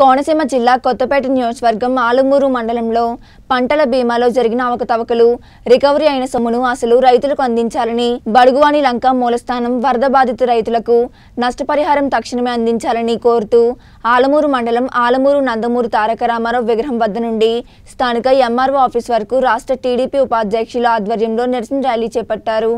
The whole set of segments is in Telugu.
కోనసీమ జిల్లా కొత్తపేట నియోజకవర్గం ఆలుమూరు మండలంలో పంటల బీమాలో జరిగిన అవకతవకలు రికవరీ అయిన సొమ్మును అసలు రైతులకు అందించాలని బడుగువాని లంక మూలస్థానం వరద బాధిత రైతులకు నష్టపరిహారం తక్షణమే అందించాలని కోరుతూ ఆలమూరు మండలం ఆలమూరు నందమూరు తారక రామారావు విగ్రహం వద్ద నుండి స్థానిక ఎంఆర్ఓ ఆఫీస్ వరకు రాష్ట్ర టీడీపీ ఉపాధ్యక్షుల ఆధ్వర్యంలో నిరసన ర్యాలీ చేపట్టారు.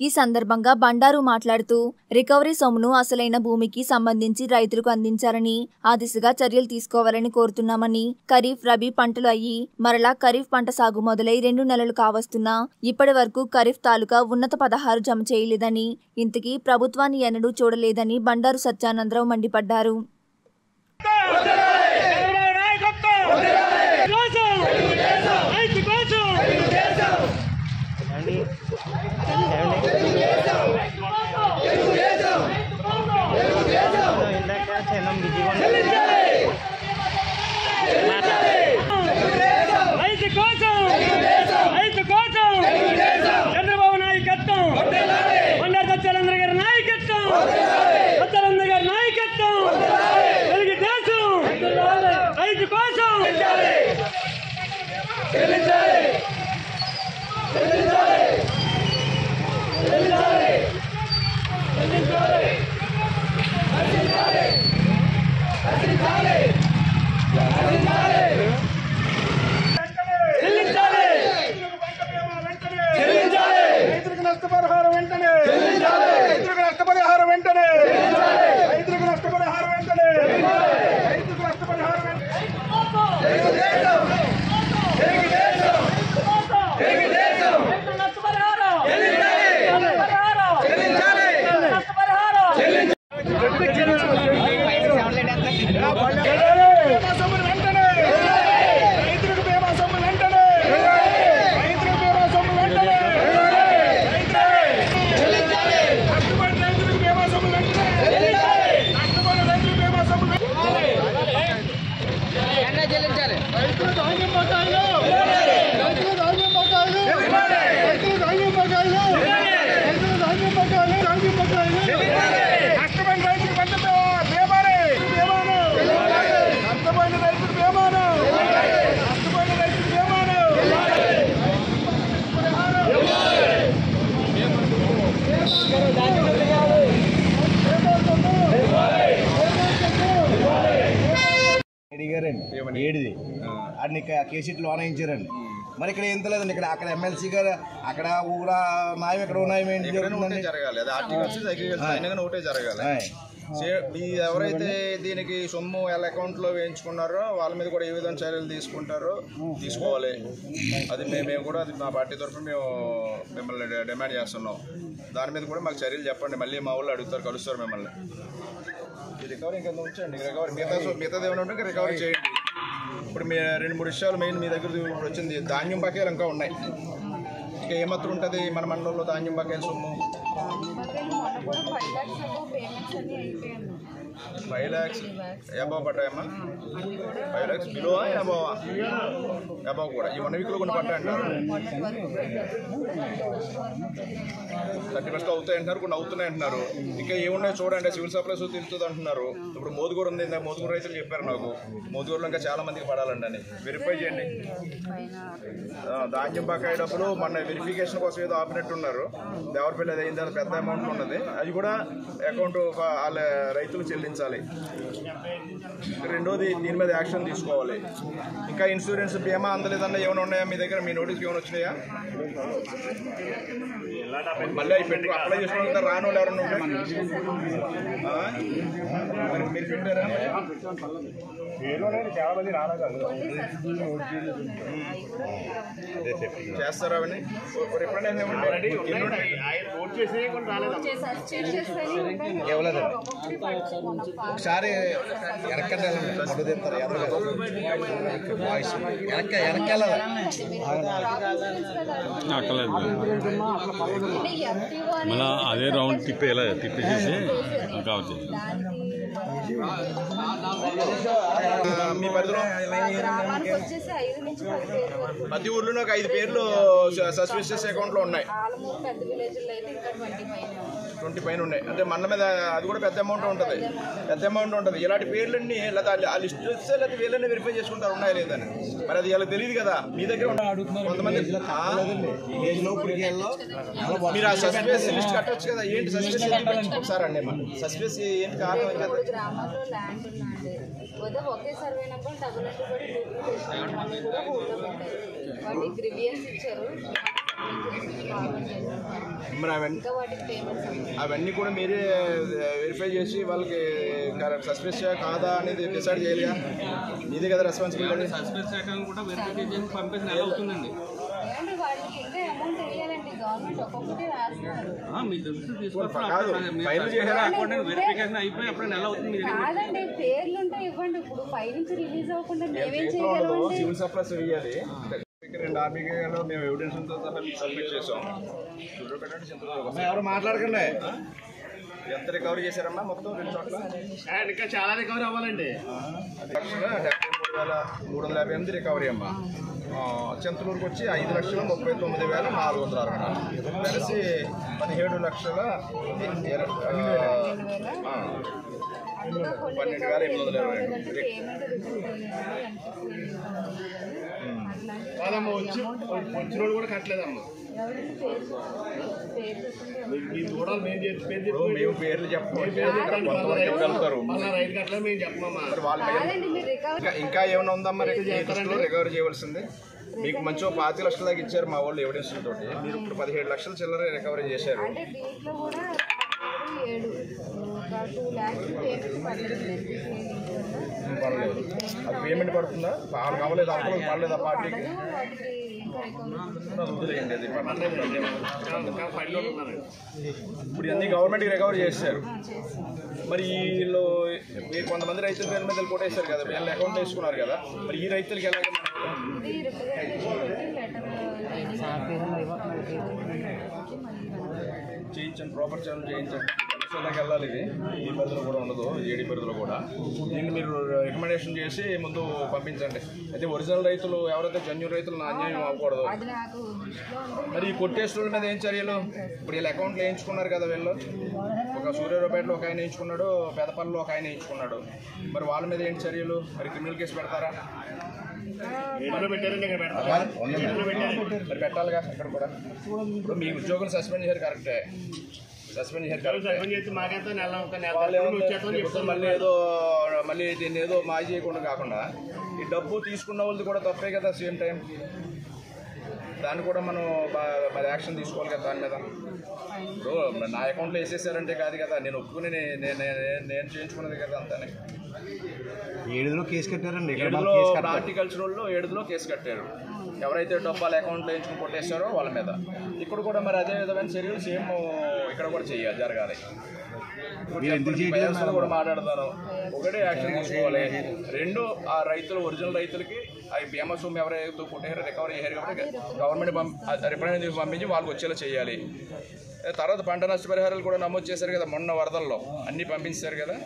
ఈ సందర్భంగా బండారు మాట్లాడుతూ రికవరీ సొమ్మును అసలైన భూమికి సంబంధించి రైతులకు అందించాలని ఆ దిశగా చర్యలు తీసుకోవాలని కోరుతున్నామని ఖరీఫ్ రబీ పంటలు అయ్యి మరలా ఖరీఫ్ పంట సాగు మొదలై రెండు నెలలు కావస్తున్నా ఇప్పటి వరకు ఖరీఫ్ తాలూకా ఉన్నత పదహారు జమ చేయలేదని ఇంతకీ ప్రభుత్వాన్ని ఎన్నడూ చూడలేదని బండారు సత్యానందరావు మండిపడ్డారు. రైతు కోసం రైతు కోసం చంద్రబాబు నాయకత్వం బండారు సత్యానంద్ర గారి నాయకత్వం సత్యానంద గారి నాయకత్వం తెలుగుదేశం రైతు కోసం చెల్లించాలి చెల్లించాలి రైతులకు నష్టపరిహారం వెంటనే రైతులకు నష్టపరిహారం వెంటనే రైతులకు నష్టపరిహారం వెంటనే రైతులకు నష్టపరిహారం వెంటనే బీమా సొమ్ములు వెంటనే రైతులకు బీమా సొమ్ములు వెంటనే రైతులకు బీమా సొమ్ములు వెంటనే కష్టపడి రైతులకు బీమా సొమ్ములు వెంటనే కష్టపడి రైతులకు బీమా సొమ్ములు రైతులు ధాన్యం బకాయిలు రైతులు ధాన్యం బకాయిలు రైతులు ధాన్యం బకాయిలు రైతులు ధాన్యం బకాయిలు ధాన్యం బకాయిలు కష్టపడిన రైతులు పంట బీమానే బీమాను కష్టపడిన రైతులు బీమాను కష్టపడిన రైతులు బీమాను అడిగారండి ఏడిది అన్ని కేసీట్లు లోనాయించారండి మరి ఇక్కడ ఎంత లేదండి ఇక్కడ అక్కడ ఎమ్మెల్సీ గారు అక్కడ ఊరా ఇక్కడ ఏంటి జరుగుతుందండి? జరగాలి ఆయ్. చే- ఈ ఎవరైతే దీనికి సొమ్ము వాళ్ళ అకౌంట్లో వేయించుకున్నారో వాళ్ళ మీద కూడా ఏ విధంగా చర్యలు తీసుకుంటారో తీసుకోవాలి. అది మేము మేము కూడా అది మా పార్టీ తరఫున మేము మిమ్మల్ని డిమాండ్ చేస్తున్నాం. దాని మీద కూడా మాకు చర్యలు చెప్పండి మళ్ళీ మా వాళ్ళు అడుగుతారు కలుస్తారు మిమ్మల్ని. రికవరీ ఇంకా ఉంచండి రికవరీ మిగతా మిగతాది ఏమైనా ఉంటే రికవరీ చేయండి. ఇప్పుడు మీ రెండు మూడు విషయాలు మెయిన్ మీ దగ్గర ఇప్పుడు వచ్చింది. ధాన్యం బకాయిలు ఇంకా ఉన్నాయి. ఇంకా ఏమాత్రం ఉంటుంది? మన మండలంలో ధాన్యం బకాయిల సొమ్ము? ఫైవ్ ల్యాక్స్ అబౌవ్ పడ్డాయమ్మా ఫైవ్ ల్యాక్స్ బిలో అబౌవ్ కూడా. ఈ వన్ వీక్లో కొన్ని పడ్డాయి అంటారు. థర్టీ ఫస్ట్ అవుతాయి అంటున్నారు కొన్ని అవుతున్నాయి అంటున్నారు. ఇంకా ఏమున్నాయి చూడండి సివిల్ సప్లైస్ తెలుస్తుంది అంటున్నారు. ఇప్పుడు మోదుగూరు ఉంది ఇందాక రైతులు చెప్పారు నాకు. మోదుగూరులో ఇంకా చాలా మందికి పడాలండి అని. వెరిఫై చేయండి. ధాన్యం బకాయి డబ్బులు మన వెరిఫికేషన్ కోసం ఏదో ఆపినట్టున్నారు. దేవరపల్లి అది అయింది పెద్ద అమౌంట్ ఉన్నది. అది కూడా అకౌంట్ వాళ్ళ రైతులు చెల్లించాలి. రెండోది దీని మీద యాక్షన్ చూసుకోవాలి. ఇంకా ఇన్సూరెన్స్ బీమా అందలేదన్న ఏమైనా ఉన్నాయా? మీ దగ్గర మీ నోటీస్ ఏమైనా వచ్చినాయా? మళ్ళీ అప్లై చేసుకుంటే రాను ఎవరన్నా చేస్తారా అవన్నీ? ఒకసారి వెనక్కండి వెళ్ళండి తింటారు వాయిస్ వెనక వెనకెళ్ళాలి అక్కర్లేదు. మళ్ళీ అదే రౌండ్ తిప్పేలా తిప్పేసేసి కావచ్చు మీ పరిధిలో ప్రతి ఊర్లోనే ఒక ఐదు పేర్లు సస్పిషియస్ అకౌంట్లో ఉన్నాయి. ట్వంటీ పైన ఉన్నాయి. అంటే మన మీద అది కూడా పెద్ద అమౌంట్ ఉంటుంది. పెద్ద అమౌంట్ ఉంటుంది. ఇలాంటి పేర్లన్నీ లేదా ఆ లిస్ట్ వస్తే లేదా పేర్లన్నీ వెరిఫై చేసుకుంటారు ఉన్నాయా లేదని మరి అది ఇలా తెలియదు కదా. మీ దగ్గర కొంతమంది? మీరు ఆ సస్పెన్స్ లిస్ట్ కట్టొచ్చు కదా. ఏంటి సస్పెన్స్ ఒకసారి అండి సస్పెన్స్ ఏంటి కారణం ఉదయం ఒకే సర్వే నెంబర్ డబుల్ కూడా వాటికి గ్రివియన్స్ ఇచ్చారు. మరి అవన్నీ అవన్నీ కూడా మీరే వెరిఫై చేసి వాళ్ళకి సస్పెన్స్ కాదా అనేది డిసైడ్ చేయాలిగా మీదే కదా రెస్పాన్సిబిలిటీ సస్పెన్స్ అకౌంట్ కూడా వెరిఫికేషన్ పంపేసి నెల అవుతుందండి. ఏమంటే వాటికి ఇంకా అమౌంట్ వేయాలండి గవర్నమెంట్ ఒక్కొక్కటి రాస్తున్నారు ఆ, మీ దృష్టి తీసుకొస్తే కాదు, ఫైల్ చేశారా? అకౌంట్ వెరిఫికేషన్ అయిపోయి అప్పుడు నెల అవుతుంది మీరు కాదండి పేర్లు ఉంటే ఇవ్వండి. ఇప్పుడు పై నుంచి రిలీజ్ అవ్వకుండా సివిల్ సప్లైస్ వేయాలి రెండు ఆర్బీకేలో మేము ఎవిడెన్స్తో సహా మీకు సబ్మిట్ చేసాం ఎవరు మాట్లాడకండి. ఎంత రికవరీ చేశారమ్మా? మొత్తం రెండు చోట్ల? ఇంకా చాలా రికవరీ అవ్వాలండి. మూడు వేల మూడు వందల యాభై ఎనిమిది రికవరీ అమ్మా. చింతలూరుకి వచ్చి ఐదు లక్షల ముప్పై తొమ్మిది వేల నాలుగు వందల అరవై నాలుగు. కలిసి పదిహేడు లక్షల పన్నెండు వేల ఎనిమిది వందల ఇరవై కాదమ్మ వచ్చి కూడా కట్టలేదమ్మా మేము పేర్లు చెప్పమంటే ఇంకా ఇంకా ఏమైనా ఉందమ్మా? రికవరీ చేయవలసింది. మీకు మంచిగా పాతి లక్షల దాకా ఇచ్చారు మా వాళ్ళు ఎవిడెన్స్ తోటి. మీరు ఇప్పుడు పదిహేడు లక్షల చిల్లర రికవరీ చేశారు. టూ ల్యాక్స్ పేమెంట్ పడుతుంది పర్లేదు. అది పేమెంట్ పడుతుందా? వాళ్ళు కావలేదు? పార్టీకి అది ఇంకా ఫైల్ ఉన్నారండి ఇప్పుడు ఇవన్నీ గవర్నమెంట్ రికవరీ చేశారు. మరి వీళ్ళు మీరు కొంతమంది రైతుల పేరు మీద కొట్టేశారు కదా వీళ్ళు అకౌంట్ వేసుకున్నారు కదా మరి ఈ రైతులకి ఎలాగ చేయించండి ప్రాపర్ ఛానల్ చేయించండి. కమిషన్లోకి వెళ్ళాలి ఈ పరిధిలో కూడా ఉండదు ఏడి పరిధిలో కూడా. దీన్ని మీరు రికమెండేషన్ చేసి ముందు పంపించండి. అయితే ఒరిజినల్ రైతులు ఎవరైతే జన్యున్ రైతులు అన్యాయం అవ్వకూడదు. మరి ఈ కొట్టేసిన మీద ఏం చర్యలు? ఇప్పుడు వీళ్ళు అకౌంట్లు వేయించుకున్నారు కదా వీళ్ళు. ఒక సూర్యారావుపేటలో ఒక ఆయన వేయించుకున్నాడు పెదపల్లిలో ఒక ఆయన వేయించుకున్నాడు. మరి వాళ్ళ మీద ఏంటి చర్యలు? మరి క్రిమినల్ కేసు పెడతారా? మరి పెట్టాలిగా అక్కడ కూడా. ఇప్పుడు మీ ఉద్యోగులు సస్పెండ్ చేశారు కరెక్టే. సస్పెండ్ చేశారు. మళ్ళీ ఏదో మళ్ళీ దీన్ని ఏదో మాయ చేయకుండా కాకుండా ఈ డబ్బు తీసుకున్న వాళ్ళది కూడా తప్పే కదా సేమ్ టైం దాన్ని కూడా మనం మరి యాక్షన్ తీసుకోవాలి కదా దాని మీద. ఇప్పుడు నా అకౌంట్లో వేసేసారంటే కాదు కదా నేను ఒప్పుకుని నే- నే- నే- నేను చేయించుకున్నది కదా అంతానే. ఏడులో కేసు కట్టారండి. ఏడులో కట్టారు? హార్టికల్చరల్లో ఏడులో కేసు కట్టారు. ఎవరైతే డబ్బాలు అకౌంట్లో వేయించుకుని కొట్టేశారో వాళ్ళ మీద. ఇక్కడ కూడా మరి అదే విధమైన చర్యలు సేమ్ ఇక్కడ కూడా చేయాలి జరగాలి. కూడా మాట్లాడతాను ఒకటే యాక్షన్ తీసుకోవాలి. రెండు ఆ రైతులు ఒరిజినల్ రైతులకి ఆ బీమా సొమ్ము ఎవరైతే కొట్టారో రికవరీ చేశారు కాబట్టి గవర్నమెంట్ రిప్రజెంటేటివ్ పంపించి వాళ్ళకి వచ్చేలా చేయాలి. తర్వాత పంట నష్టపరిహారాలు కూడా నమోదు చేశారు కదా మొన్న వరదల్లో. అన్నీ పంపించారు కదా?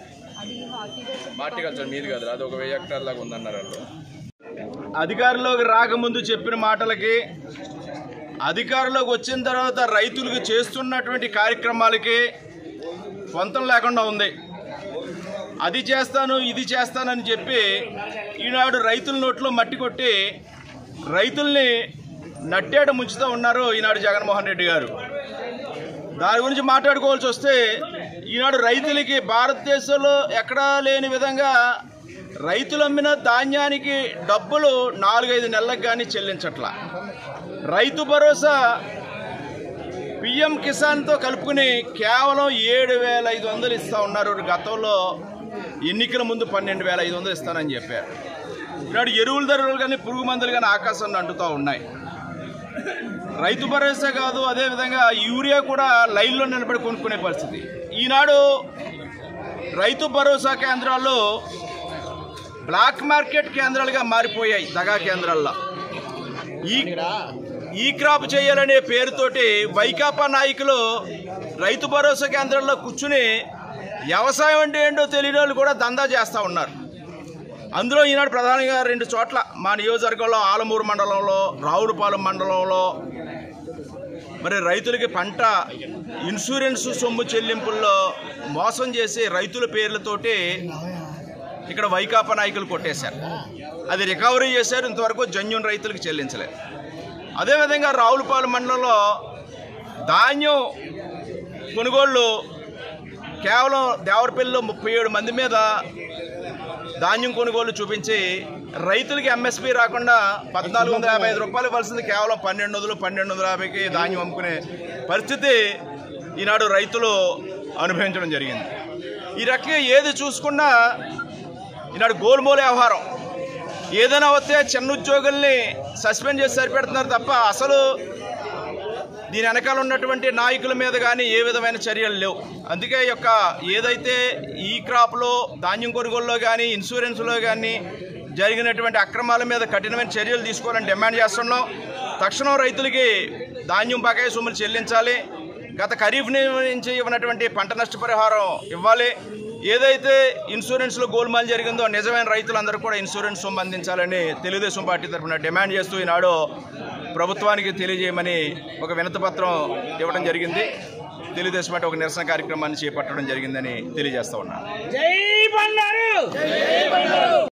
హార్టికల్చర్ మీది కాదు అది ఒక వెయ్యి హెక్టార్ లాగా ఉందన్నారు వాళ్ళు. అధికారంలోకి రాకముందు చెప్పిన మాటలకి అధికారంలోకి వచ్చిన తర్వాత రైతులకు చేస్తున్నటువంటి కార్యక్రమాలకి పొంతం లేకుండా ఉంది. అది చేస్తాను ఇది చేస్తానని చెప్పి ఈనాడు రైతుల నోట్లో మట్టి కొట్టి రైతుల్ని నట్టేట ముంచుతూ ఉన్నారు ఈనాడు జగన్మోహన్ రెడ్డి గారు. దాని గురించి మాట్లాడుకోవాల్సి వస్తే ఈనాడు రైతులకి భారతదేశంలో ఎక్కడా లేని విధంగా రైతులు అమ్మిన ధాన్యానికి డబ్బులు నాలుగైదు నెలలకు కానీ చెల్లించట్ల. రైతు భరోసా పిఎం కిసాన్తో కలుపుకుని కేవలం ఏడు వేల ఐదు వందలు ఇస్తా ఉన్నారు గతంలో. ఎన్నికల ముందు పన్నెండు వేల ఐదు వందలు ఇస్తానని చెప్పారు. ఈనాడు ఎరువుల ధరలు కానీ పురుగు మందులు కానీ ఆకాశాన్ని అంటుతూ ఉన్నాయి. రైతు భరోసా కాదు అదేవిధంగా యూరియా కూడా లైన్లో నిలబడి కొనుక్కునే పరిస్థితి. ఈనాడు రైతు భరోసా కేంద్రాల్లో బ్లాక్ మార్కెట్ కేంద్రాలుగా మారిపోయాయి దగా కేంద్రాల్లో. ఈ ఈ క్రాప్ చేయాలనే పేరుతోటి వైకాపా నాయకులు రైతు భరోసా కేంద్రాల్లో కూర్చుని వ్యవసాయం అంటే ఏంటో తెలియని వాళ్ళు కూడా దందా చేస్తూ ఉన్నారు. అందులో ఈనాడు ప్రధానంగా రెండు చోట్ల మా నియోజకవర్గంలో ఆలమూరు మండలంలో రావులపాలెం మండలంలో మరి రైతులకి పంట ఇన్సూరెన్స్ సొమ్ము చెల్లింపుల్లో మోసం చేసి రైతుల పేర్లతోటి ఇక్కడ వైకాపా నాయకులు కొట్టేశారు. అది రికవరీ చేశారు ఇంతవరకు జన్యున్ రైతులకు చెల్లించలేదు. అదేవిధంగా రావులపాలెం మండలంలో ధాన్యం కొనుగోళ్ళు కేవలం దేవరపల్లిలో ముప్పై ఏడు మంది మీద ధాన్యం కొనుగోలు చూపించి రైతులకి ఎంఎస్పి రాకుండా పద్నాలుగు వందల యాభై ఐదు రూపాయలు ఇవ్వాల్సింది. కేవలం పన్నెండు వందలు పన్నెండు వందల యాభైకి ధాన్యం అమ్ముకునే పరిస్థితి ఈనాడు రైతులు అనుభవించడం జరిగింది. ఈ రకంగా ఏది చూసుకున్నా ఈనాడు గోల్మూల వ్యవహారం. ఏదైనా వస్తే చిన్న ఉద్యోగుల్ని సస్పెండ్ చేసి సరిపెడుతున్నారు తప్ప అసలు దీని వెనకాల ఉన్నటువంటి నాయకుల మీద కానీ ఏ విధమైన చర్యలు లేవు. అందుకే యొక్క ఏదైతే ఈ క్రాప్లో ధాన్యం కొనుగోలులో కానీ ఇన్సూరెన్స్లో కానీ జరిగినటువంటి అక్రమాల మీద కఠినమైన చర్యలు తీసుకోవాలని డిమాండ్ చేస్తున్నాం. తక్షణం రైతులకి ధాన్యం బకాయి సొమ్ములు చెల్లించాలి. గత ఖరీఫ్ నుంచి ఇవ్వనటువంటి పంట నష్టపరిహారం ఇవ్వాలి. ఏదైతే ఇన్సూరెన్స్లో గోల్మాల్ జరిగిందో నిజమైన రైతులందరూ కూడా ఇన్సూరెన్స్ సొమ్ము అందించాలని తెలుగుదేశం పార్టీ తరఫున డిమాండ్ చేస్తూ ఈనాడు ప్రభుత్వానికి తెలియజేయమని ఒక వినతిపత్రం ఇవ్వడం జరిగింది. తెలుగుదేశం పార్టీ ఒక నిరసన కార్యక్రమాన్ని చేపట్టడం జరిగిందని తెలియజేస్తా ఉన్నాను